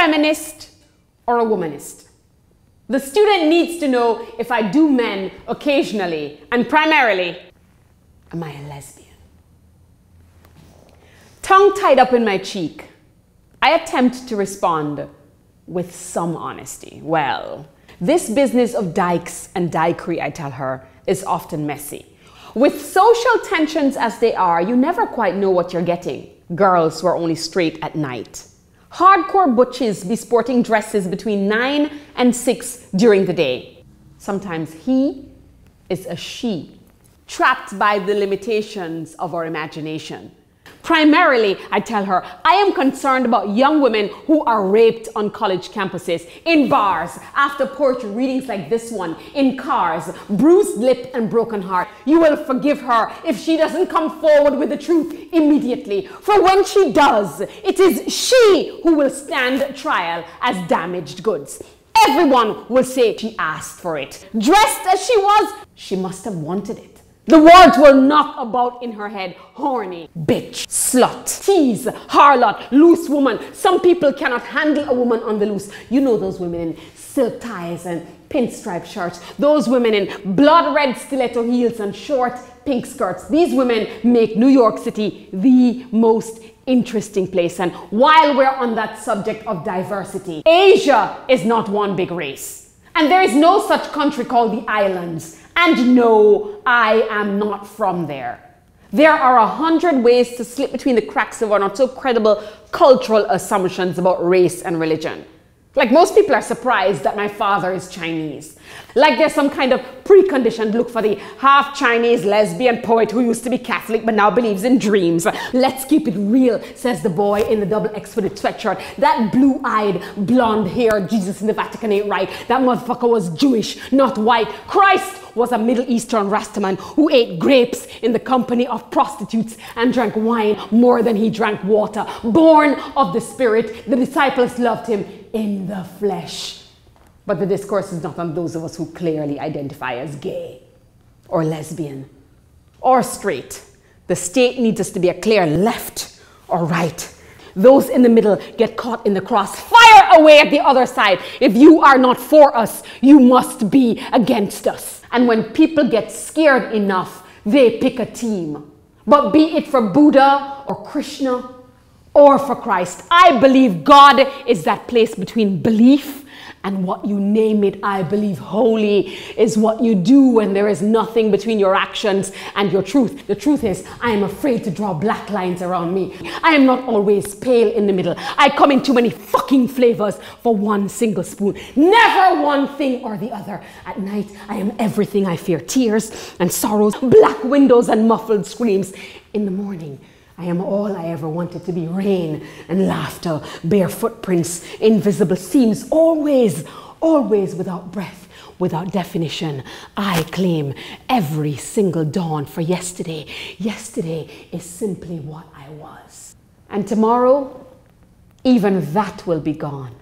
feminist or a womanist. The student needs to know if I do men occasionally and primarily, am I a lesbian? Tongue tied up in my cheek, I attempt to respond with some honesty. Well, this business of dykes and dykery, I tell her, is often messy. With social tensions as they are, you never quite know what you're getting. Girls who are only straight at night. Hardcore butches be sporting dresses between 9 and 6 during the day. Sometimes he is a she, trapped by the limitations of our imagination. Primarily, I tell her, I am concerned about young women who are raped on college campuses, in bars, after poetry readings like this one, in cars, bruised lip and broken heart. You will forgive her if she doesn't come forward with the truth immediately. For when she does, it is she who will stand trial as damaged goods. Everyone will say she asked for it. Dressed as she was, she must have wanted it. The words will knock about in her head. Horny, bitch, slut, tease, harlot, loose woman. Some people cannot handle a woman on the loose. You know those women in silk ties and pinstripe shirts. Those women in blood red stiletto heels and short pink skirts. These women make New York City the most interesting place. And while we're on that subject of diversity, Asia is not one big race. And there is no such country called the islands. And no, I am not from there. There are a hundred ways to slip between the cracks of our not so credible cultural assumptions about race and religion. Like most people are surprised that my father is Chinese. Like there's some kind of preconditioned look for the half Chinese lesbian poet who used to be Catholic but now believes in dreams. Let's keep it real, says the boy in the double X footed sweatshirt. That blue eyed, blonde haired Jesus in the Vatican ain't right. That motherfucker was Jewish, not white. Christ was a Middle Eastern Rastaman who ate grapes in the company of prostitutes and drank wine more than he drank water. Born of the Spirit, the disciples loved him in the flesh. But the discourse is not on those of us who clearly identify as gay or lesbian or straight. The state needs us to be a clear left or right. Those in the middle get caught in the cross. Fire away at the other side. If you are not for us, you must be against us. And when people get scared enough, they pick a team. But be it for Buddha or Krishna or for Christ. I believe God is that place between belief and what you name it. I believe holy is what you do when there is nothing between your actions and your truth. The truth is, I am afraid to draw black lines around me. I am not always pale in the middle. I come in too many fucking flavors for one single spoon. Never one thing or the other. At night, I am everything I fear tears and sorrows, black windows and muffled screams. In the morning, I am all I ever wanted to be rain and laughter, bare footprints, invisible seams, always, always without breath, without definition. I claim every single dawn for yesterday. Yesterday is simply what I was. And tomorrow, even that will be gone.